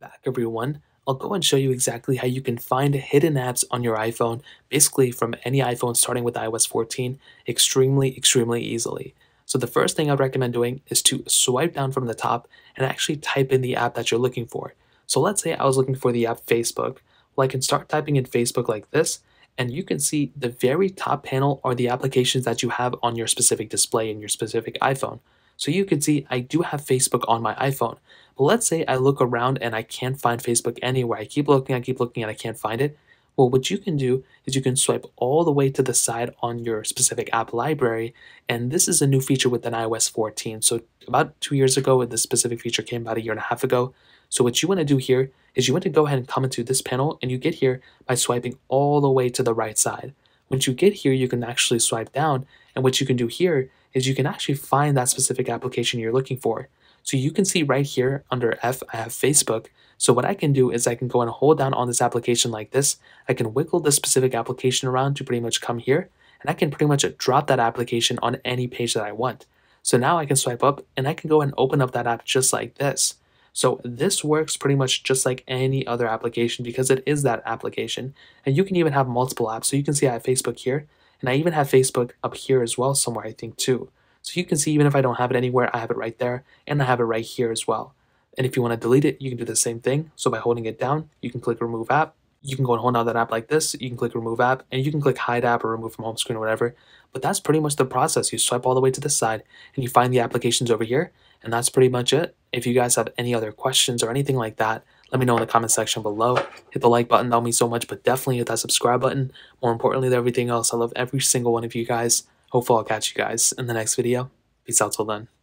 back everyone. I'll go and show you exactly how you can find hidden apps on your iPhone, basically from any iPhone starting with iOS 14, extremely, extremely easily. So the first thing I'd recommend doing is to swipe down from the top and actually type in the app that you're looking for. So let's say I was looking for the app Facebook. Well, I can start typing in Facebook like this, and you can see the very top panel are the applications that you have on your specific display in your specific iPhone. So you can see I do have Facebook on my iPhone. But let's say I look around and I can't find Facebook anywhere. I keep looking, I keep looking, and I can't find it. Well, what you can do is you can swipe all the way to the side on your specific app library. And this is a new feature within iOS 14. So about two years ago, this specific feature came about a year and a half ago. So what you want to do here is you want to go ahead and come into this panel and you get here by swiping all the way to the right side. Once you get here, you can actually swipe down. And what you can do here is you can actually find that specific application you're looking for. So you can see right here under F, I have Facebook. So what I can do is I can go and hold down on this application like this. I can wiggle this specific application around to pretty much come here. And I can pretty much drop that application on any page that I want. So now I can swipe up and I can go and open up that app just like this. So this works pretty much just like any other application because it is that application. And you can even have multiple apps. So you can see I have Facebook here and I even have Facebook up here as well somewhere I think too. So you can see even if I don't have it anywhere, I have it right there and I have it right here as well. And if you want to delete it, you can do the same thing. So by holding it down, you can click remove app. You can go and hold down that app like this. You can click remove app and you can click hide app or remove from home screen or whatever. But that's pretty much the process. You swipe all the way to the side and you find the applications over here. And that's pretty much it. If you guys have any other questions or anything like that, let me know in the comment section below. Hit the like button, that'll mean so much, but definitely hit that subscribe button. More importantly than everything else, I love every single one of you guys. Hopefully I'll catch you guys in the next video. Peace out till then.